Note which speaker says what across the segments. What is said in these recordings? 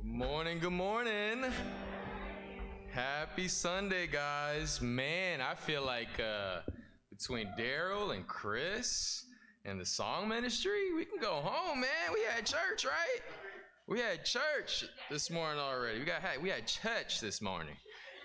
Speaker 1: Good morning, good morning. Happy Sunday, guys. Man, I feel like uh, between Daryl and Chris and the song ministry, we can go home, man. We had church, right? We had church this morning already. We got we had church this morning.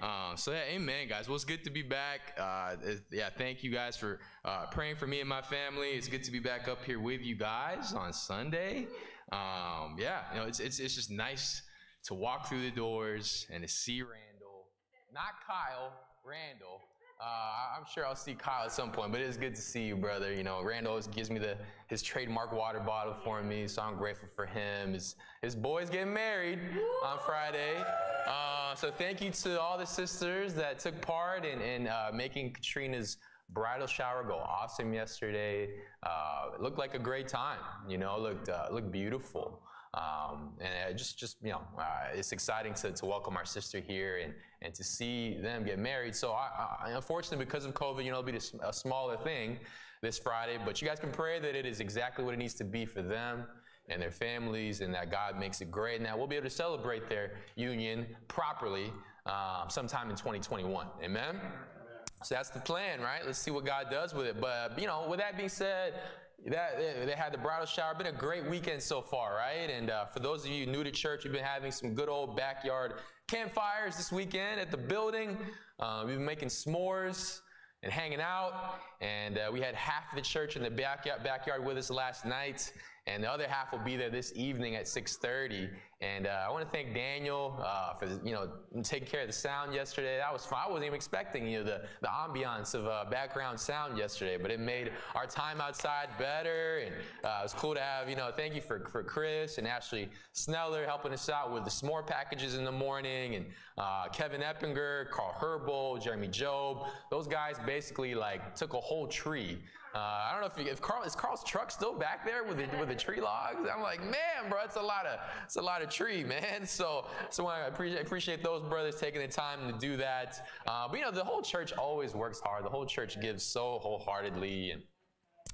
Speaker 1: Um, so yeah, amen, guys. Well, it's good to be back. Uh, yeah, thank you guys for uh, praying for me and my family. It's good to be back up here with you guys on Sunday. Um, yeah, you know, it's, it's it's just nice to walk through the doors and to see Randall, not Kyle, Randall. Uh, I'm sure I'll see Kyle at some point, but it is good to see you, brother. You know, Randall gives me the his trademark water bottle for me, so I'm grateful for him. His his boy's getting married on Friday, uh, so thank you to all the sisters that took part in in uh, making Katrina's bridal shower go awesome yesterday. Uh, it looked like a great time. You know, looked uh, looked beautiful. Um, and just, just you know, uh, it's exciting to, to welcome our sister here and, and to see them get married. So, I, I, unfortunately, because of COVID, you know, it'll be this, a smaller thing this Friday. But you guys can pray that it is exactly what it needs to be for them and their families, and that God makes it great, and that we'll be able to celebrate their union properly um, sometime in 2021. Amen. So that's the plan, right? Let's see what God does with it. But you know, with that being said, that they- had the bridal shower. Been a great weekend so far, right? And uh, for those of you new to church, we've been having some good old backyard campfires this weekend at the building. Uh, we've been making s'mores and hanging out. And uh, we had half of the church in the backyard, backyard with us last night, and the other half will be there this evening at 6:30. And uh, I want to thank Daniel uh, for you know taking care of the sound yesterday. That was fun. I wasn't even expecting you know the the ambiance of uh, background sound yesterday, but it made our time outside better. And uh, it was cool to have you know thank you for for Chris and Ashley Sneller helping us out with the s'more packages in the morning, and uh, Kevin Eppinger, Carl Herbel, Jeremy Job. Those guys basically like took a whole tree. Uh, I don't know if, you, if Carl is Carl's truck still back there with the, with the tree logs. I'm like, man, bro, it's a lot of it's a lot of tree, man. So so I appreciate appreciate those brothers taking the time to do that. Uh, but you know, the whole church always works hard. The whole church gives so wholeheartedly and.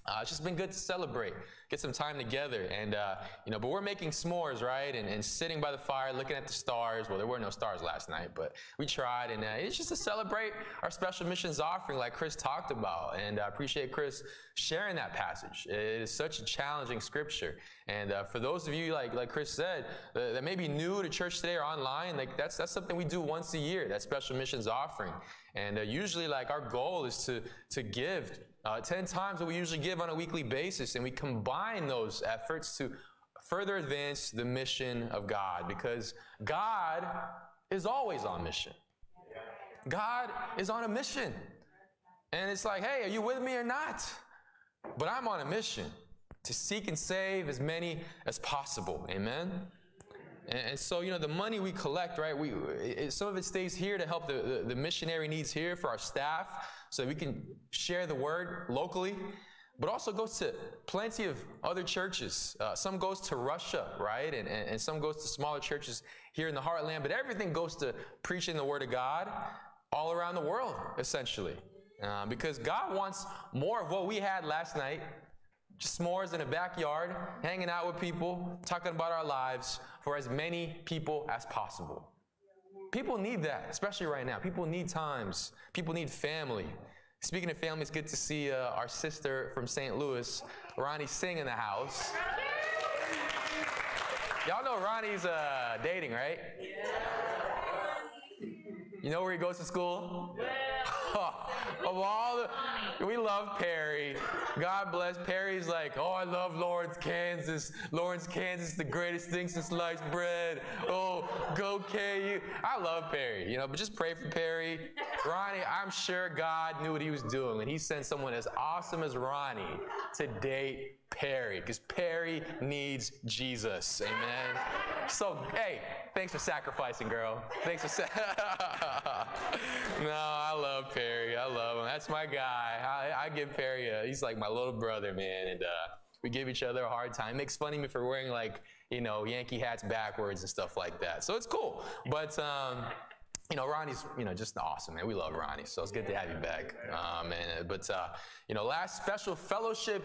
Speaker 1: Uh, it's just been good to celebrate, get some time together, and uh, you know. But we're making s'mores, right? And, and sitting by the fire, looking at the stars. Well, there were no stars last night, but we tried, and uh, it's just to celebrate our special missions offering, like Chris talked about. And I appreciate Chris sharing that passage. It is such a challenging scripture, and uh, for those of you, like like Chris said, uh, that may be new to church today or online, like that's that's something we do once a year. That special missions offering, and uh, usually, like our goal is to to give uh, 10 times what we usually give on a weekly basis, and we combine those efforts to further advance the mission of God because God is always on mission. God is on a mission. And it's like, hey, are you with me or not? But I'm on a mission to seek and save as many as possible. Amen? And, so, you know, the money we collect, right? We it, some of it stays here to help the, the, the missionary needs here for our staff, so we can share the word locally. But also goes to plenty of other churches. Uh, some goes to Russia, right? And, and, and some goes to smaller churches here in the heartland. But everything goes to preaching the word of God all around the world, essentially. Uh, because God wants more of what we had last night s'mores in a backyard, hanging out with people, talking about our lives for as many people as possible. People need that, especially right now. People need times. People need family. Speaking of family, it's good to see uh, our sister from St. Louis, Ronnie Singh, in the house. Y'all know Ronnie's uh, dating, right? Yeah. You know where he goes to school? of all the, we love Perry. God bless Perry's like, oh, I love Lawrence, Kansas. Lawrence, Kansas, the greatest thing since sliced bread. Oh, go KU. I love Perry, you know, but just pray for Perry. Ronnie, I'm sure God knew what he was doing when he sent someone as awesome as Ronnie to date Perry, because Perry needs Jesus. Amen. So, hey, thanks for sacrificing, girl. Thanks for. Sa- no, I love Perry. I love him. That's my guy. I, I give Perry a. He's like my little brother, man, and uh, we give each other a hard time. Makes fun of me for wearing like you know Yankee hats backwards and stuff like that. So it's cool. But um, you know, Ronnie's, you know, just awesome, man. We love Ronnie, so it's good to have you back. Um, and, but, uh, you know, last special fellowship,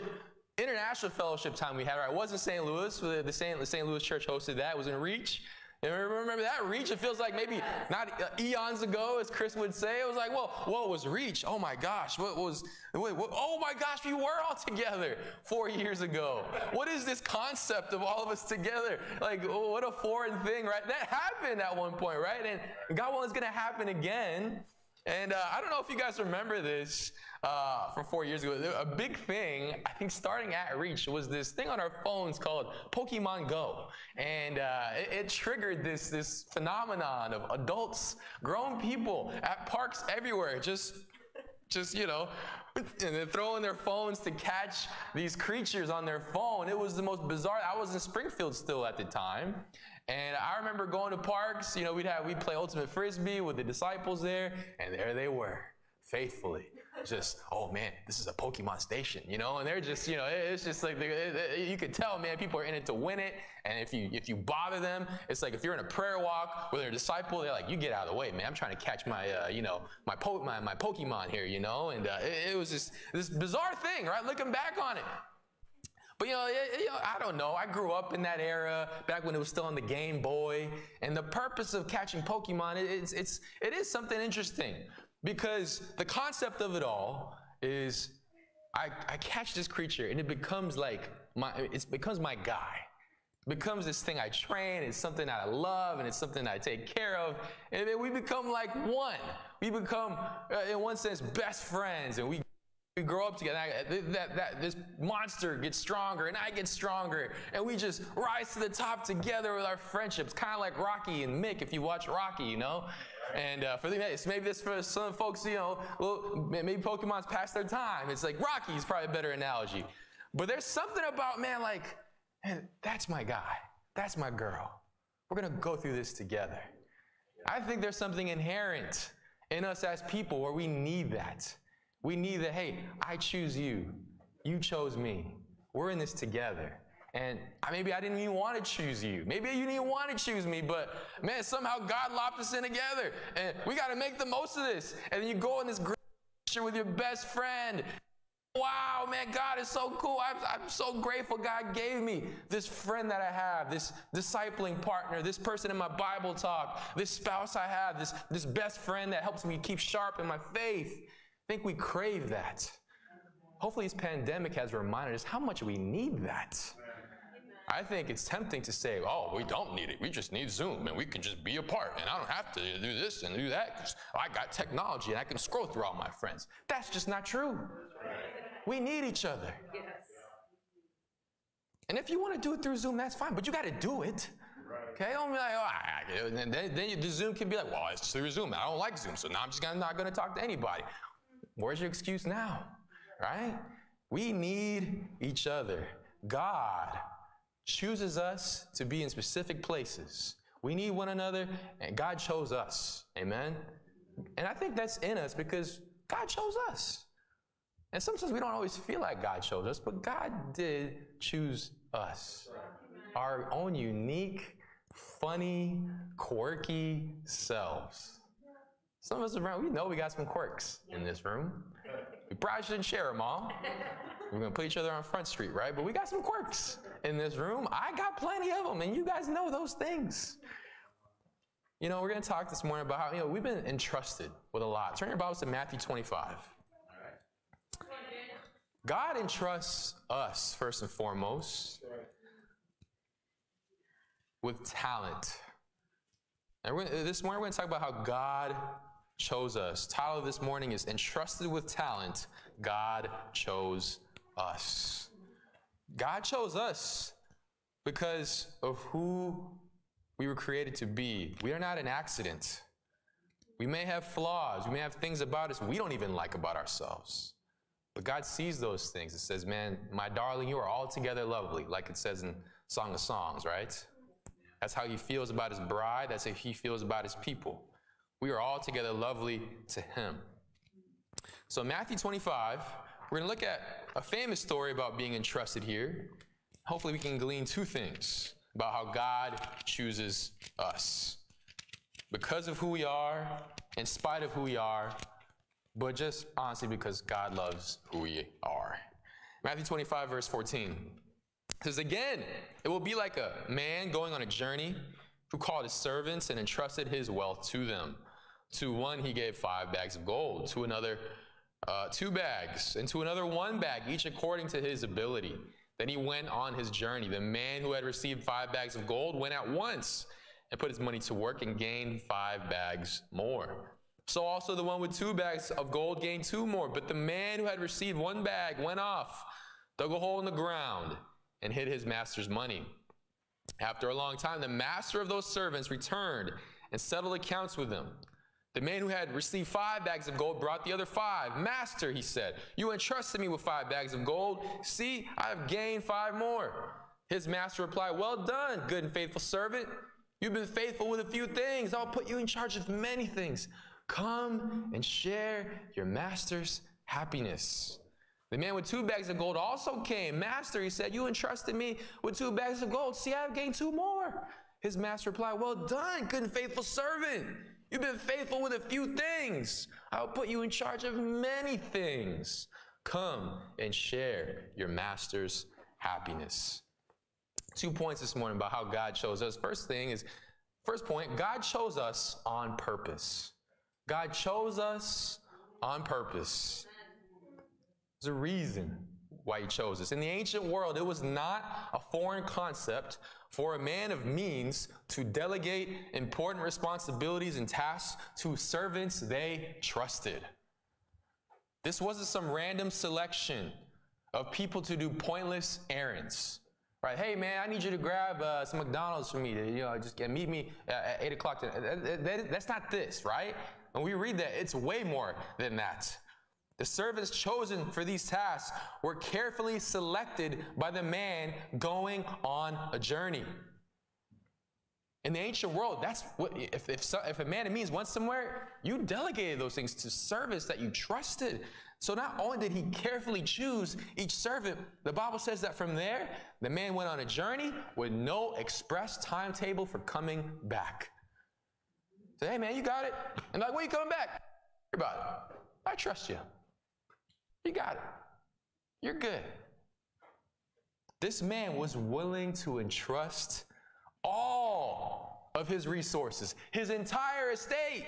Speaker 1: international fellowship time we had, right, was in St. Louis. The, the, St. the St. Louis church hosted that. It was in Reach. Remember that reach? It feels like maybe not eons ago, as Chris would say. It was like, well, what was reach? Oh my gosh, what was? Wait, what, oh my gosh, we were all together four years ago. What is this concept of all of us together? Like, oh, what a foreign thing, right? That happened at one point, right? And God willing, it's going to happen again. And uh, I don't know if you guys remember this uh, from four years ago. A big thing, I think starting at Reach, was this thing on our phones called Pokemon Go. And uh, it, it, triggered this, this phenomenon of adults, grown people at parks everywhere, just, just you know, and then throwing their phones to catch these creatures on their phone. It was the most bizarre. I was in Springfield still at the time. And I remember going to parks, you know, we'd have, we'd play ultimate frisbee with the disciples there, and there they were, faithfully. Just, oh man, this is a Pokemon station, you know, and they're just, you know, it's just like, you could tell, man, people are in it to win it. And if you, if you bother them, it's like if you're in a prayer walk with a disciple, they're like, you get out of the way, man. I'm trying to catch my, uh, you know, my, po- my, my Pokemon here, you know, and uh, it, it was just this bizarre thing, right? Looking back on it. But you know, it, you know, I don't know. I grew up in that era back when it was still on the Game Boy, and the purpose of catching Pokemon it, it's it's it is something interesting because the concept of it all is I, I catch this creature and it becomes like my it becomes my guy. It becomes this thing I train, it's something I love, and it's something I take care of. And then we become like one. We become, uh, in one sense, best friends, and we we grow up together. That, that, that, this monster gets stronger, and I get stronger, and we just rise to the top together with our friendships, kind of like Rocky and Mick. If you watch Rocky, you know. And uh, for the maybe this for some folks, you know, well, maybe Pokemon's past their time. It's like Rocky's probably a better analogy. But there's something about man, like, man, that's my guy, that's my girl. We're gonna go through this together. I think there's something inherent in us as people where we need that. We need that, hey, I choose you. You chose me. We're in this together. And maybe I didn't even want to choose you. Maybe you didn't even want to choose me, but man, somehow God lopped us in together. And we got to make the most of this. And then you go on this great with your best friend. Wow, man, God is so cool. I'm, I'm, so grateful God gave me this friend that I have, this discipling partner, this person in my Bible talk, this spouse I have, this, this best friend that helps me keep sharp in my faith. I think we crave that. Hopefully, this pandemic has reminded us how much we need that. I think it's tempting to say, oh, we don't need it. We just need Zoom and we can just be apart and I don't have to do this and do that because I got technology and I can scroll through all my friends. That's just not true. We need each other. Yes. And if you want to do it through Zoom, that's fine, but you got to do it. Okay, don't be like, oh, and then, then the Zoom can be like, well, it's through Zoom. I don't like Zoom, so now I'm just gonna, not going to talk to anybody. Where's your excuse now? Right? We need each other. God chooses us to be in specific places. We need one another, and God chose us. Amen? And I think that's in us because God chose us. And sometimes we don't always feel like God chose us, but God did choose us. Our own unique, funny, quirky selves. Some of us around, we know we got some quirks in this room. We probably shouldn't share them all. We're gonna put each other on Front Street, right? But we got some quirks in this room. I got plenty of them, and you guys know those things. You know, we're gonna talk this morning about how, you know, we've been entrusted with a lot. Turn your Bibles to Matthew 25. God entrusts us, first and foremost, with talent. And this morning, we're going to talk about how God chose us. Title this morning is Entrusted with Talent, God Chose Us. God chose us because of who we were created to be. We are not an accident. We may have flaws. We may have things about us we don't even like about ourselves. But God sees those things. It says, Man, my darling, you are altogether lovely, like it says in Song of Songs, right? That's how he feels about his bride. That's how he feels about his people. We are all together lovely to him. So, Matthew 25, we're going to look at a famous story about being entrusted here. Hopefully, we can glean two things about how God chooses us. Because of who we are, in spite of who we are, but just honestly because God loves who we are. Matthew 25, verse 14 says, Again, it will be like a man going on a journey
Speaker 2: who called his servants and entrusted his wealth to them. To one he gave five bags of gold, to another uh, two bags, and to another one bag, each according to his ability. Then he went on his journey. The man who had received five bags of gold went at once and put his money to work and gained five bags more. So also the one with two bags of gold gained two more. But the man who had received one bag went off, dug a hole in the ground, and hid his master's money. After a long time, the master of those servants returned and settled accounts with them. The man who had received five bags of gold brought the other five. Master, he said, you entrusted me with five bags of gold. See, I have gained five more. His master replied, Well done, good and faithful servant. You've been faithful with a few things. I'll put you in charge of many things. Come and share your master's happiness. The man with two bags of gold also came. Master, he said, You entrusted me with two bags of gold. See, I have gained two more. His master replied, Well done, good and faithful servant. You've been faithful with a few things. I'll put you in charge of many things. Come and share your master's happiness. Two points this morning about how God chose us. First thing is, first point, God chose us on purpose. God chose us on purpose. There's a reason why he chose us. In the ancient world, it was not a foreign concept for a man of means to delegate important responsibilities and tasks to servants they trusted. This wasn't some random selection of people to do pointless errands. Right? Hey, man, I need you to grab uh, some McDonald's for me. To, you know, just meet me at 8 o'clock. that's not this, right? When we read that, it's way more than that. The servants chosen for these tasks were carefully selected by the man going on a journey. In the ancient world, that's what, if, if, so, if a man of means went somewhere, you delegated those things to servants that you trusted. So not only did he carefully choose each servant, the Bible says that from there, the man went on a journey with no express timetable for coming back. Say, hey man, you got it. And like, when you coming back? about it. I trust you. You got it. You're good. This man was willing to entrust all of his resources, his entire estate,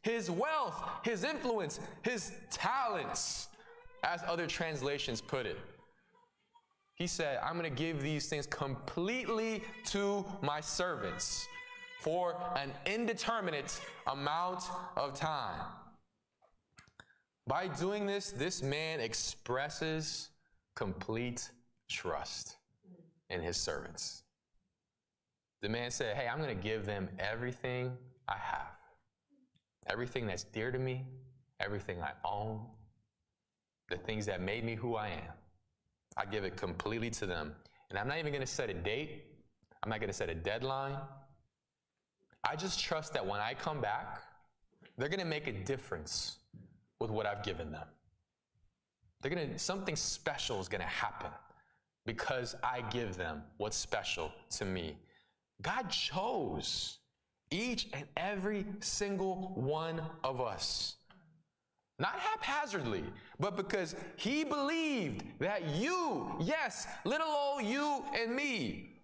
Speaker 2: his wealth, his influence, his talents, as other translations put it. He said, I'm going to give these things completely to my servants for an indeterminate amount of time. By doing this, this man expresses complete trust in his servants. The man said, Hey, I'm going to give them everything I have, everything that's dear to me, everything I own, the things that made me who I am. I give it completely to them. And I'm not even going to set a date, I'm not going to set a deadline. I just trust that when I come back, they're going to make a difference with what I've given them. They're gonna, something special is gonna happen because I give them what's special to me. God chose each and every single one of us. Not haphazardly, but because he believed that you, yes, little old you and me,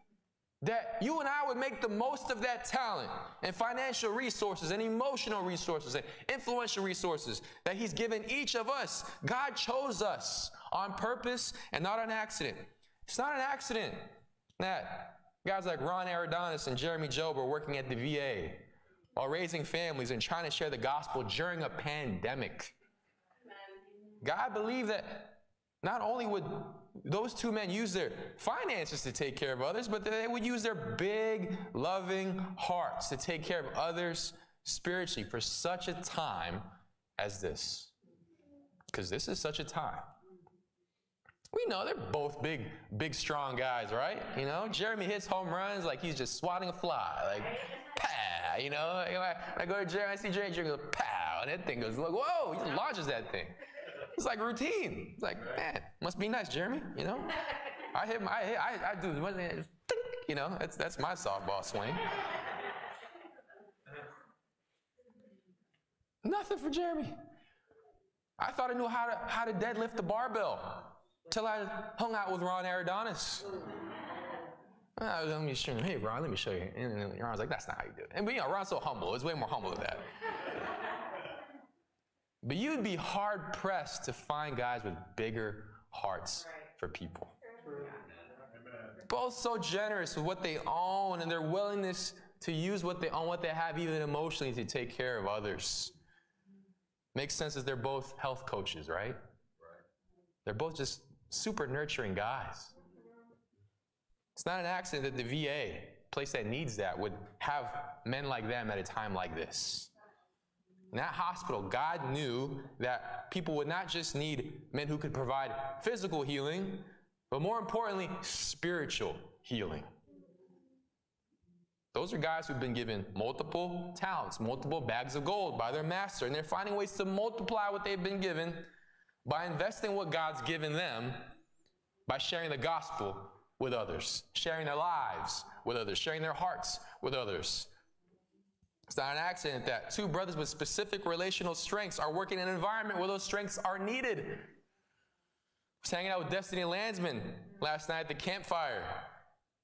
Speaker 2: that you and I would make the most of that talent and financial resources and emotional resources and influential resources that He's given each of us. God chose us on purpose and not on accident. It's not an accident that guys like Ron Aredonis and Jeremy Job are working at the VA while raising families and trying to share the gospel during a pandemic. God believed that not only would those two men use their finances to take care of others, but they would use their big, loving hearts to take care of others spiritually for such a time as this. Because this is such a time. We know they're both big, big, strong guys, right? You know, Jeremy hits home runs like he's just swatting a fly, like, pow, you know? I go to Jeremy, I see Jeremy, Jeremy goes, pow, and that thing goes, whoa, he launches that thing. It's like routine. It's like, man, must be nice, Jeremy. You know, I hit my, I, hit, I, I do, you know, that's that's my softball swing. Nothing for Jeremy. I thought I knew how to how to deadlift the barbell till I hung out with Ron Aredonis. Uh, let me show you. Hey, Ron, let me show you. And then Ron's like, that's not how you do it. And but, you know, Ron's so humble. It's way more humble than that. But you'd be hard pressed to find guys with bigger hearts for people. Both so generous with what they own and their willingness to use what they own, what they have, even emotionally, to take care of others. Makes sense as they're both health coaches, right? Right. They're both just super nurturing guys. It's not an accident that the VA, place that needs that, would have men like them at a time like this. In that hospital, God knew that people would not just need men who could provide physical healing, but more importantly, spiritual healing. Those are guys who've been given multiple talents, multiple bags of gold by their master, and they're finding ways to multiply what they've been given by investing what God's given them by sharing the gospel with others, sharing their lives with others, sharing their hearts with others. It's not an accident that two brothers with specific relational strengths are working in an environment where those strengths are needed. I was hanging out with Destiny Landsman last night at the campfire.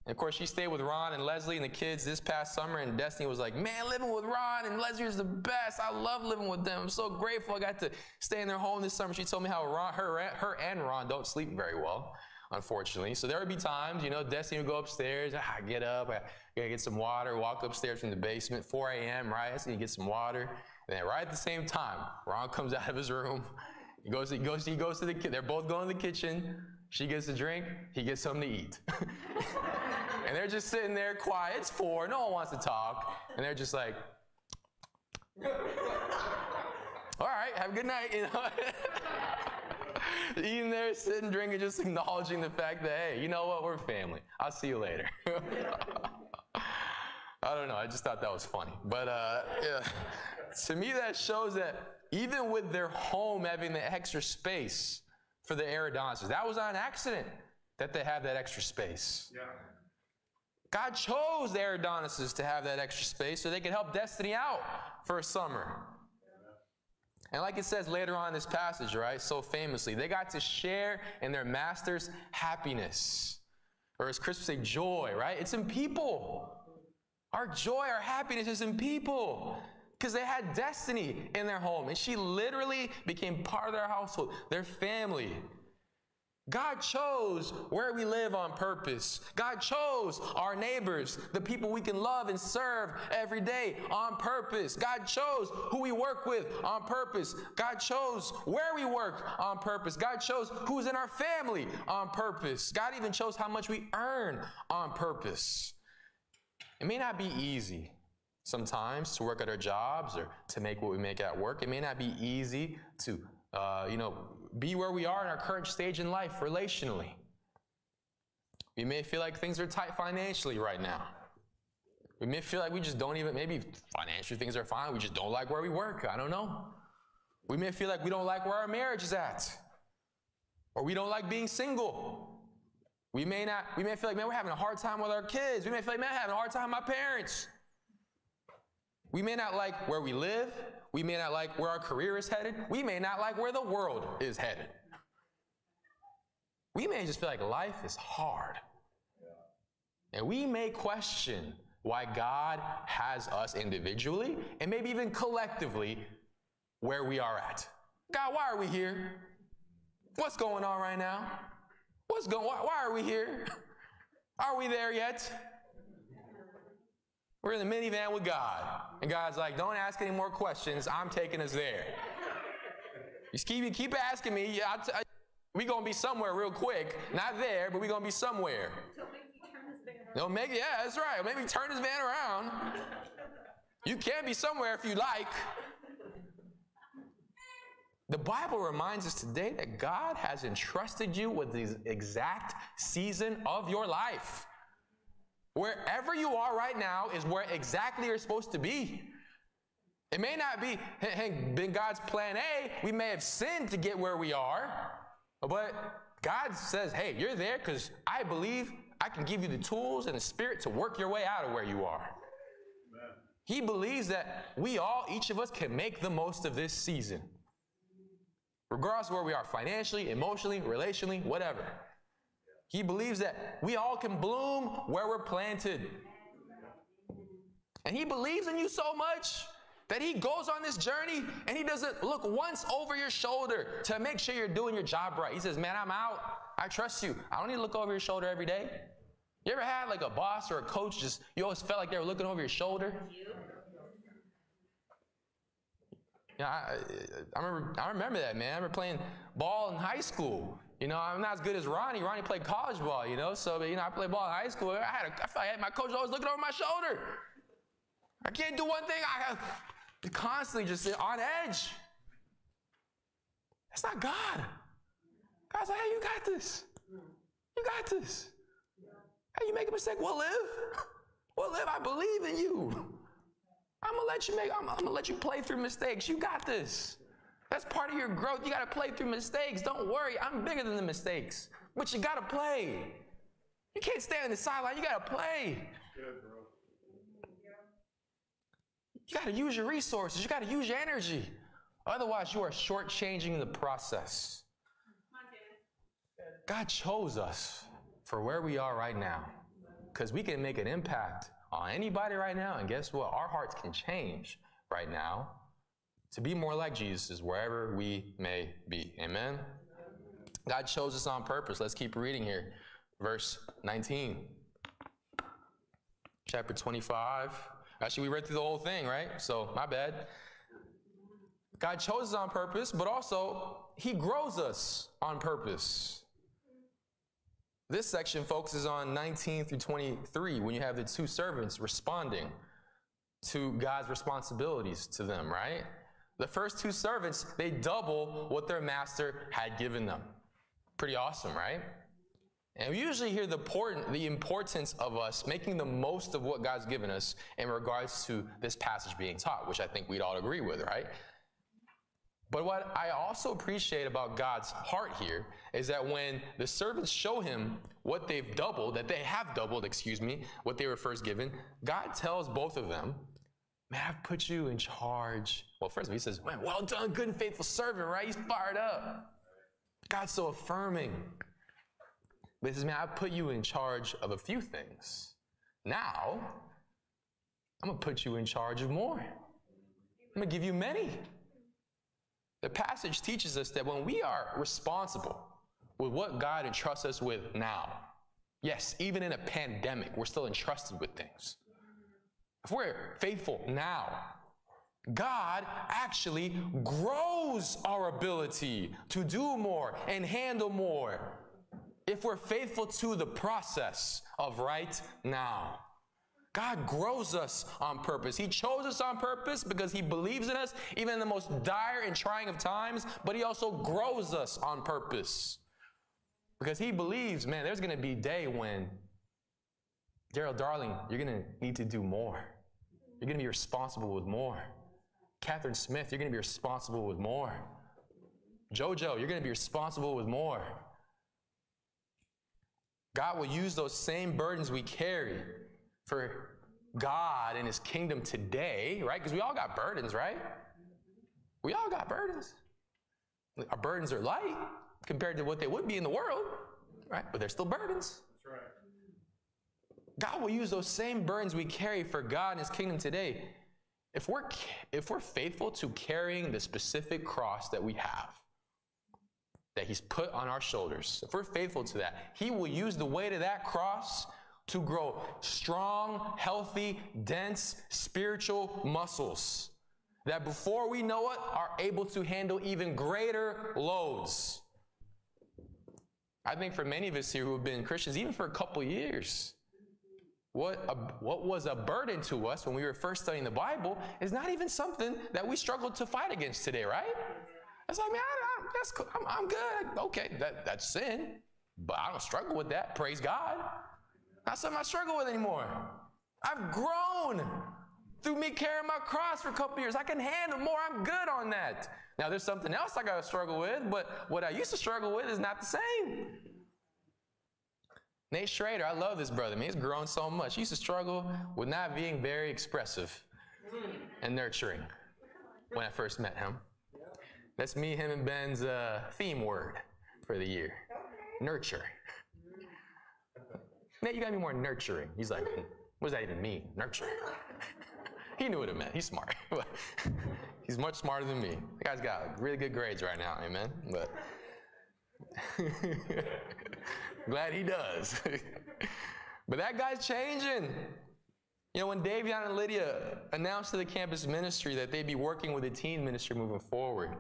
Speaker 2: And of course, she stayed with Ron and Leslie and the kids this past summer, and Destiny was like, Man, living with Ron and Leslie is the best. I love living with them. I'm so grateful I got to stay in their home this summer. She told me how Ron, her, her and Ron don't sleep very well, unfortunately. So there would be times, you know, Destiny would go upstairs, ah, get up, I gotta get some water, walk upstairs from the basement, 4 a.m., right? So you get some water. And then right at the same time, Ron comes out of his room. He goes, he goes, he goes to the. They're both going to the kitchen. She gets a drink, he gets something to eat. and they're just sitting there quiet. It's four, no one wants to talk. And they're just like, all right, have a good night, you know. Eating there, sitting, drinking, just acknowledging the fact that, hey, you know what, we're family. I'll see you later. I don't know, I just thought that was funny. But uh, yeah, to me, that shows that even with their home having the extra space, for the Aridonists. That was an accident that they have that extra space. Yeah. God chose the Aridonists to have that extra space so they could help Destiny out for a summer. And like it says later on in this passage, right, so famously, they got to share in their master's happiness. Or as Chris would say, joy, right? It's in people. Our joy, our happiness is in people because they had Destiny in their home. And she literally became part of their household, their family. God chose where we live on purpose. God chose our neighbors, the people we can love and serve every day on purpose. God chose who we work with on purpose. God chose where we work on purpose. God chose who's in our family on purpose. God even chose how much we earn on purpose. It may not be easy sometimes to work at our jobs or to make what we make at work. It may not be easy to, uh, you know, be where we are in our current stage in life relationally. We may feel like things are tight financially right now. We may feel like we just don't even, maybe financially things are fine. We just don't like where we work. I don't know. We may feel like we don't like where our marriage is at. Or we don't like being single. We may not, we may feel like, man, we're having a hard time with our kids. We may feel like, man, I'm having a hard time with my parents. We may not like where we live. We may not like where our career is headed. We may not like where the world is headed. We may just feel like life is hard. And we may question why God has us individually and maybe even collectively where we are at. God, why are we here? What's going on right now? What's going why, why are we here? Are we there yet? We're in the minivan with God. And God's like, don't ask any more questions. I'm taking us there. You keep, you keep asking me. Yeah, I, we going to be somewhere real quick. Not there, but we going to be somewhere. No, make yeah, that's right. Maybe turn this van around. You can be somewhere if you like. The Bible reminds us today that God has entrusted you with the exact season of your life. Wherever you are right now is where exactly you're supposed to be. It may not be been God's plan A. We may have sinned to get where we are, but God says, hey, you're there because I believe I can give you the tools and the spirit to work your way out of where you are. Amen. He believes that we all, each of us, can make the most of this season. Regardless of where we are financially, emotionally, relationally, whatever. He believes that we all can bloom where we're planted. And he believes in you so much that he goes on this journey and he doesn't look once over your shoulder to make sure you're doing your job right. He says, Man, I'm out. I trust you. I don't need to look over your shoulder every day. You ever had like a boss or a coach just, you always felt like they were looking over your shoulder? Yeah, I, I, remember. I remember that, man. I remember playing ball in high school. You know, I'm not as good as Ronnie. Ronnie played college ball. You know, so you know, I played ball in high school. I had, a, I felt like my coach always looking over my shoulder. I can't do one thing. I have constantly just on edge. That's not God. God's like, hey, you got this. You got this. Hey, you make a mistake, we'll live. We'll live. I believe in you. I'm gonna let you make, I'm, I'm, gonna let you play through mistakes. You got this. That's part of your growth. You gotta play through mistakes. Don't worry, I'm bigger than the mistakes. But you gotta play. You can't stay on the sideline, you gotta play. You gotta use your resources, you gotta use your energy. Otherwise, you are shortchanging the process. God chose us for where we are right now because we can make an impact on anybody right now. And guess what? Our hearts can change right now to be more like Jesus wherever we may be. Amen. God chose us on purpose. Let's keep reading here. Verse 19. Chapter 25. Actually, we read through the whole thing, right? So, my bad. God chose us on purpose, but also, He grows us on purpose. This section focuses on 19 through 23 when you have the two servants responding to God's responsibilities to them, right? The first two servants, they double what their master had given them. Pretty awesome, right? And we usually hear the, the importance of us making the most of what God's given us in regards to this passage being taught, which I think we'd all agree with, right? But what I also appreciate about God's heart here is that when the servants show him what they've doubled, that they have doubled, excuse me, what they were first given, God tells both of them, Man, I've put you in charge. Well, first of all, he says, Man, well done, good and faithful servant, right? He's fired up. God's so affirming. But he says, Man, I've put you in charge of a few things. Now, I'm going to put you in charge of more. I'm going to give you many. The passage teaches us that when we are responsible with what God entrusts us with now, yes, even in a pandemic, we're still entrusted with things. If we're faithful now, God actually grows our ability to do more and handle more if we're faithful to the process of right now. God grows us on purpose. He chose us on purpose because He believes in us, even in the most dire and trying of times, but He also grows us on purpose because He believes, man, there's going to be a day when, Daryl, darling, you're going to need to do more. You're going to be responsible with more. Catherine Smith, you're going to be responsible with more. Jojo, you're going to be responsible with more. God will use those same burdens we carry for God and His kingdom today, right? Because we all got burdens, right? We all got burdens. Our burdens are light compared to what they would be in the world, right? But they're still burdens. God will use those same burdens we carry for God and His kingdom today. If we're if we're faithful to carrying the specific cross that we have, that He's put on our shoulders, if we're faithful to that, He will use the weight of that cross to grow strong, healthy, dense spiritual muscles that before we know it are able to handle even greater loads. I think for many of us here who have been Christians even for a couple years, what, a, what was a burden to us when we were first studying the Bible is not even something that we struggle to fight against today, right? It's like, man, I, I, that's. I'm, I'm good. Okay, that, that's sin, but I don't struggle with that. Praise God. Not something I struggle with anymore. I've grown through me carrying my cross for a couple years. I can handle more. I'm good on that. Now, there's something else I got to struggle with, but what I used to struggle with is not the same. Nate Schrader, I love this brother. Man, he's grown so much. He used to struggle with not being very expressive and nurturing when I first met him. That's me, him, and Ben's uh, theme word for the year nurture. Nate, you gotta be more nurturing. He's like, what does that even mean? Nurturing. he knew what it meant. He's smart. He's much smarter than me. The guy's got really good grades right now, amen? But glad he does. but that guy's changing. You know, when Davion and Lydia announced to the campus ministry that they'd be working with the teen ministry moving forward,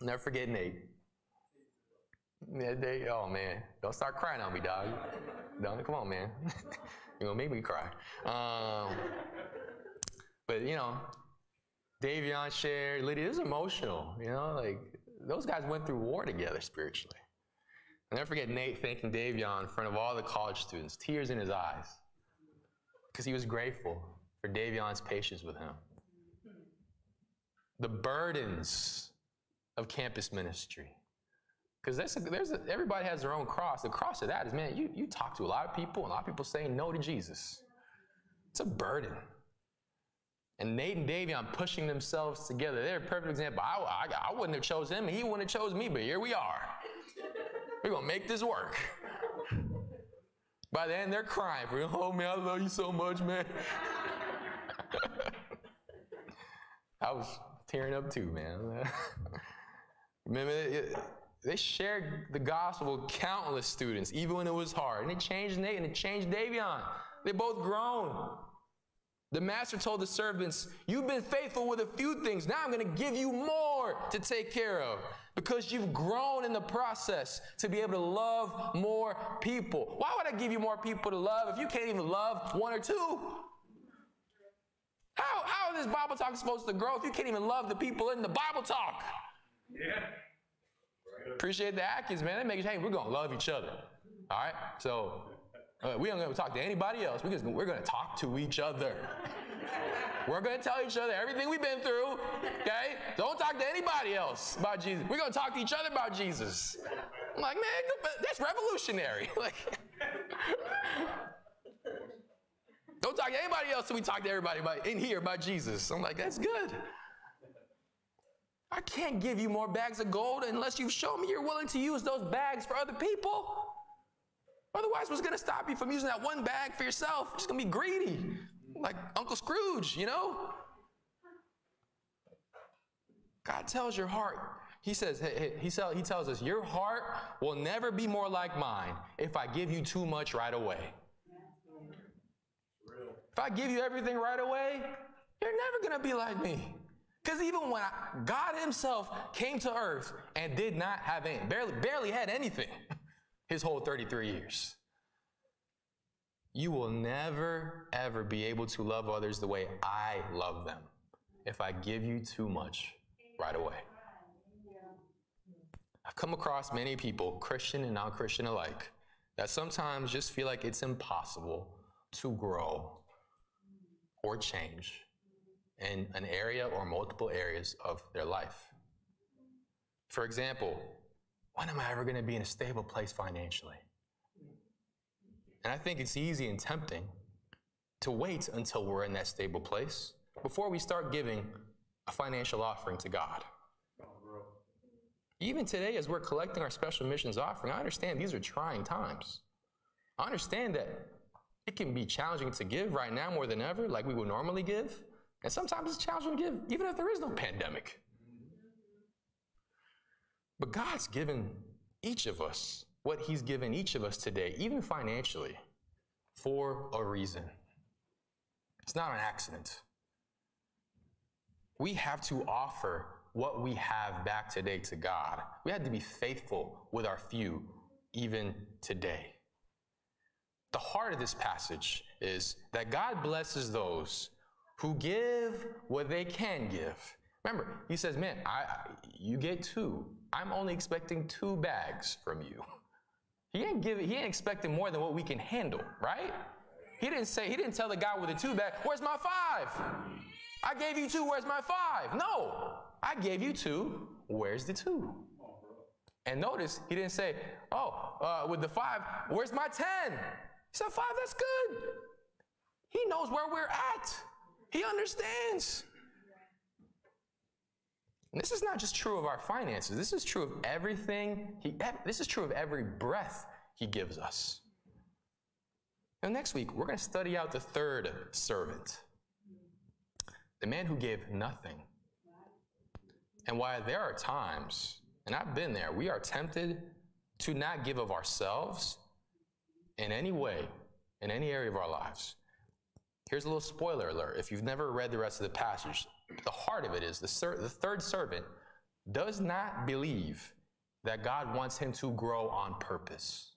Speaker 2: never forget Nate. Yeah, they, oh man, don't start crying on me, dog. Don't come on, man. You're gonna make me cry. Um, but you know, Davion shared, Lydia, is emotional. You know, like those guys went through war together spiritually. I'll never forget Nate thanking Davion in front of all the college students, tears in his eyes, because he was grateful for Davion's patience with him. The burdens of campus ministry. Because there's, a, there's a, everybody has their own cross. The cross of that is, man, you, you talk to a lot of people, and a lot of people saying no to Jesus. It's a burden. And Nate and Davion pushing themselves together. They're a perfect example. I, I, I wouldn't have chose him, he wouldn't have chose me, but here we are. We're going to make this work. By the end, they're crying for, oh, man, I love you so much, man. I was tearing up too, man. Remember, it, they shared the gospel with countless students, even when it was hard. And it changed Nate and it changed Davion. They both grown. The master told the servants, You've been faithful with a few things. Now I'm going to give you more to take care of because you've grown in the process to be able to love more people. Why would I give you more people to love if you can't even love one or two? How, how is this Bible talk supposed to grow if you can't even love the people in the Bible talk? Yeah. Appreciate the Atkins, man. They make it, hey, we're going to love each other. All right? So uh, we aren't going to talk to anybody else. We just, we're going to talk to each other. we're going to tell each other everything we've been through. Okay? Don't talk to anybody else about Jesus. We're going to talk to each other about Jesus. I'm like, man, that's revolutionary. like, don't talk to anybody else until we talk to everybody about, in here about Jesus. I'm like, that's good. I can't give you more bags of gold unless you show me you're willing to use those bags for other people. Otherwise, what's going to stop you from using that one bag for yourself? You're just going to be greedy, like Uncle Scrooge, you know? God tells your heart. He says, he, tells us, your heart will never be more like mine if I give you too much right away. If I give you everything right away, you're never going to be like me. Because even when I, God Himself came to earth and did not have any, barely, barely had anything his whole 33 years, you will never, ever be able to love others the way I love them if I give you too much right away. I've come across many people, Christian and non Christian alike, that sometimes just feel like it's impossible to grow or change in an area or multiple areas of their life. For example, when am I ever going to be in a stable place financially? And I think it's easy and tempting to wait until we're in that stable place before we start giving a financial offering to God. Even today, as we're collecting our special missions offering, I understand these are trying times. I understand that it can be challenging to give right now more than ever, like we would normally give. And sometimes it's challenging to give, even if there is no pandemic. But God's given each of us what He's given each of us today, even financially, for a reason. It's not an accident. We have to offer what we have back today to God. We have to be faithful with our few, even today. The heart of this passage is that God blesses those who give what they can give. Remember, he says, man, I, you get two. I'm only expecting two bags from you. He ain't giving, he ain't expecting more than what we can handle, right? He didn't say, he didn't tell the guy with the two bag, where's my five? I gave you two, where's my five? No, I gave you two, where's the two? And notice, he didn't say, oh, uh, with the five, where's my 10? He said, five, that's good. He knows where we're at. He understands. This is not just true of our finances. This is true of everything. He, this is true of every breath he gives us. Now, next week, we're going to study out the third servant, the man who gave nothing. And why there are times, and I've been there, we are tempted to not give of ourselves in any way, in any area of our lives. Here's a little spoiler alert. If you've never read the rest of the passage, the heart of it is the, the third servant does not believe that God wants him to grow on purpose.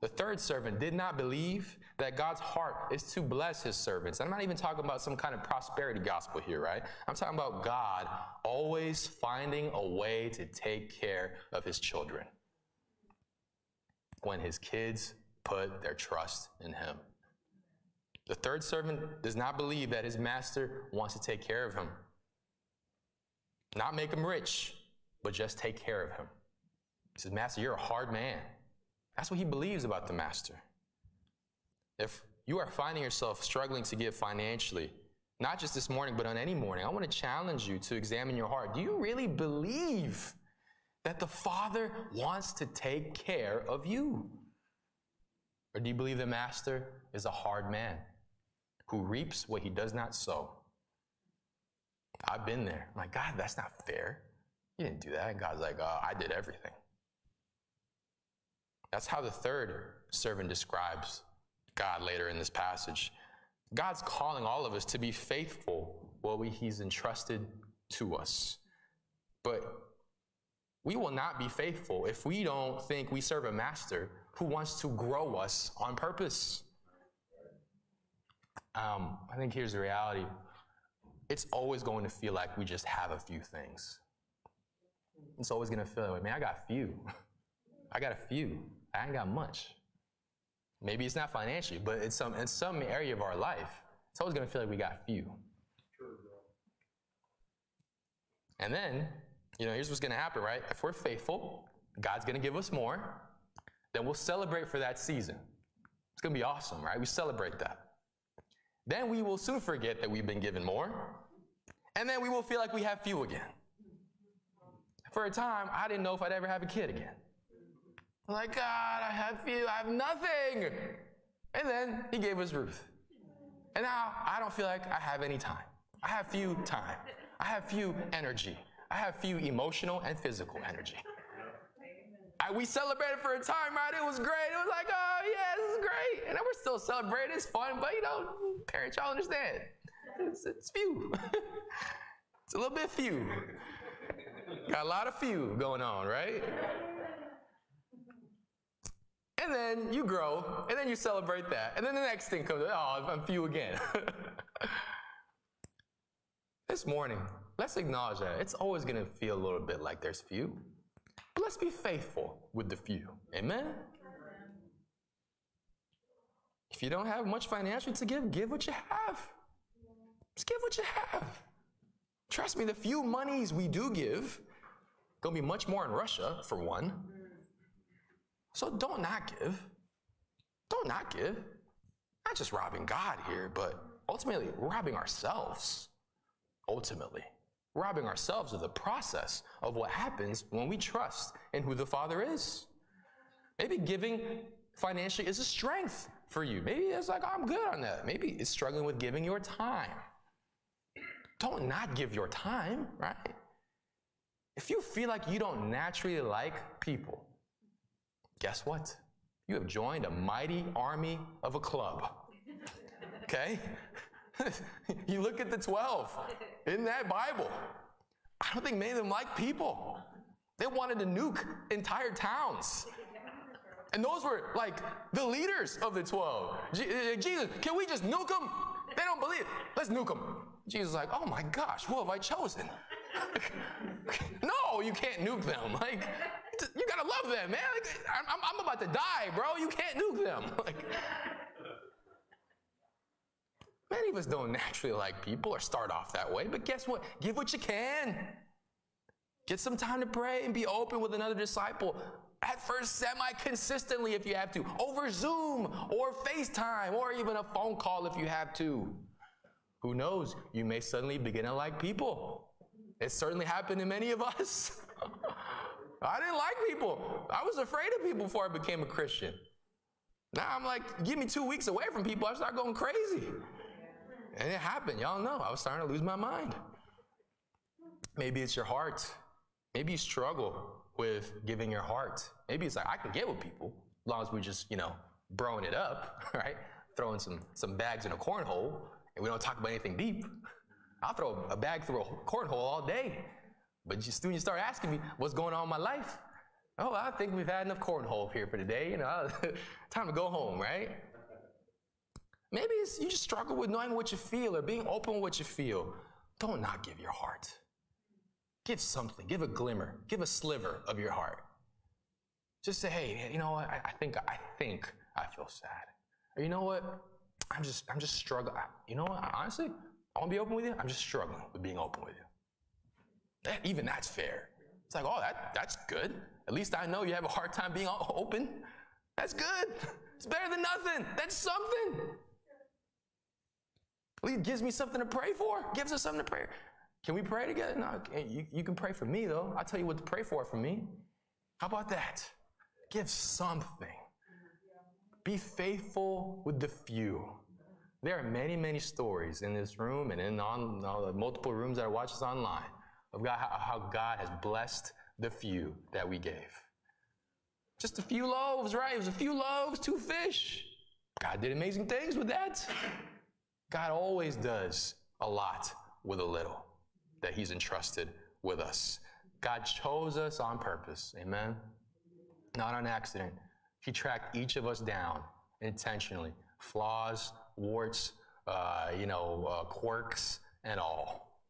Speaker 2: The third servant did not believe that God's heart is to bless his servants. I'm not even talking about some kind of prosperity gospel here, right? I'm talking about God always finding a way to take care of his children when his kids put their trust in him. The third servant does not believe that his master wants to take care of him. Not make him rich, but just take care of him. He says, Master, you're a hard man. That's what he believes about the master. If you are finding yourself struggling to give financially, not just this morning, but on any morning, I want to challenge you to examine your heart. Do you really believe that the Father wants to take care of you? Or do you believe the master is a hard man who reaps what he does not sow? I've been there. I'm like, God, that's not fair. You didn't do that. And God's like, oh, I did everything. That's how the third servant describes God later in this passage. God's calling all of us to be faithful what we, He's entrusted to us. But we will not be faithful if we don't think we serve a master who wants to grow us on purpose. Um, I think here's the reality it's always going to feel like we just have a few things. It's always going to feel like, man, I got a few. I got a few. I ain't got much. Maybe it's not financially, but it's some in some area of our life. It's always going to feel like we got few. And then, you know, here's what's going to happen, right? If we're faithful, God's going to give us more. Then we'll celebrate for that season. It's going to be awesome, right? We celebrate that. Then we will soon forget that we've been given more. And then we will feel like we have few again. For a time, I didn't know if I'd ever have a kid again. Like, God, I have few, I have nothing. And then he gave us Ruth. And now I don't feel like I have any time. I have few time. I have few energy. I have few emotional and physical energy. We celebrated for a time, right? It was great. It was like, oh yeah, this is great. And then we're still celebrating. It's fun, but you know, parents, y'all understand. It's, it's few. it's a little bit few. Got a lot of few going on, right? And then you grow, and then you celebrate that. And then the next thing comes, oh, I'm few again. this morning, let's acknowledge that. It's always to feel a little bit like there's few. But let's be faithful with the few. Amen? If you don't have much financially to give, give what you have. Just give what you have. Trust me, the few monies we do give, gonna be much more in Russia, for one. So don't not give. Don't not give. Not just robbing God here, but ultimately robbing ourselves. Ultimately, robbing ourselves of the process of what happens when we trust in who the Father is. Maybe giving financially is a strength for you. Maybe it's like, I'm good on that. Maybe it's struggling with giving your time. Don't not give your time, right? If you feel like you don't naturally like people, guess what? You have joined a mighty army of a club. Okay? you look at the 12 in that Bible. I don't think many of them like people. They wanted to nuke entire towns. And those were like the leaders of the 12. Uh, Jesus, can we just nuke them? They don't believe it. Let's nuke them. Jesus is like, oh my gosh, who have I chosen? no, you can't nuke them. Like, you gotta love them, man. Like, I'm, I'm about to die, bro. You can't nuke them. Like, many of us don't naturally like people or start off that way, but guess what? Give what you can. Get some time to pray and be open with another disciple. At first, semi consistently if you have to, over Zoom or FaceTime or even a phone call if you have to. Who knows? You may suddenly begin to like people. It certainly happened to many of us. I didn't like people. I was afraid of people before I became a Christian. Now I'm like, give me two weeks away from people, I start going crazy. And it happened. Y'all know. I was starting to lose my mind. Maybe it's your heart. Maybe you struggle with giving your heart. Maybe it's like, I can get with people as long as we just, you know, broing it up, right? Throwing some, some bags in a cornhole and we don't talk about anything deep. I'll throw a bag through a cornhole all day. But you, soon you start asking me what's going on in my life. Oh, I think we've had enough cornhole here for today. You know, time to go home, right? Maybe you just struggle with knowing what you feel or being open with what you feel. Don't not give your heart. Give something. Give a glimmer. Give a sliver of your heart. Just say, hey, you know what? I, I think I think I feel sad. Or you know what? I'm just I'm just struggling. You know what? Honestly, I want to be open with you. I'm just struggling with being open with you. even that's fair. It's like, oh, that that's good. At least I know you have a hard time being open. That's good. It's better than nothing. That's something. Gives me something to pray for. Gives us something to pray. Can we pray together? No, you, you can pray for me though. I'll tell you what to pray for for me. How about that? Give something. Be faithful with the few. There are many, many stories in this room and in on, the multiple rooms that I watch this online of God, how, how God has blessed the few that we gave. Just a few loaves, right? It was a few loaves, two fish. God did amazing things with that. God always does a lot with a little that He's entrusted with us. God chose us on purpose. Amen. Not on accident. He tracked each of us down intentionally. Flaws, warts, uh, you know, uh, quirks, and all.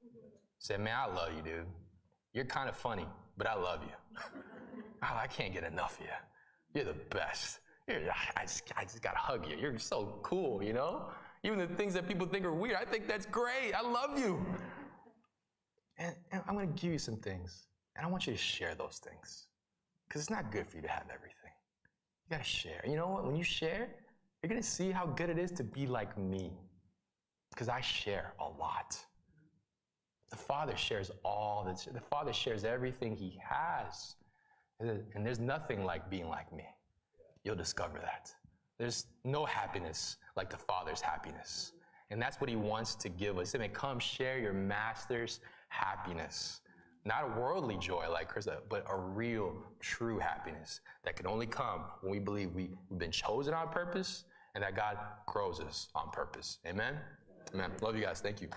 Speaker 2: Said, man, I love you, dude. You're kind of funny, but I love you. oh, I can't get enough of you. You're the best. You're, I just, I just gotta hug you. You're so cool, you know? Even the things that people think are weird, I think that's great. I love you. And, and I'm gonna give you some things, and I want you to share those things. Because it's not good for you to have everything. You gotta share. You know what? When you share, you're gonna see how good it is to be like me. Because I share a lot. The Father shares all that. The Father shares everything He has. And there's nothing like being like me. You'll discover that. There's no happiness like the Father's happiness. And that's what He wants to give us. He said, Come share your Master's happiness. Not a worldly joy like Chris, but a real, true happiness that can only come when we believe we've been chosen on purpose and that God grows us on purpose. Amen? Amen. Love you guys. Thank you.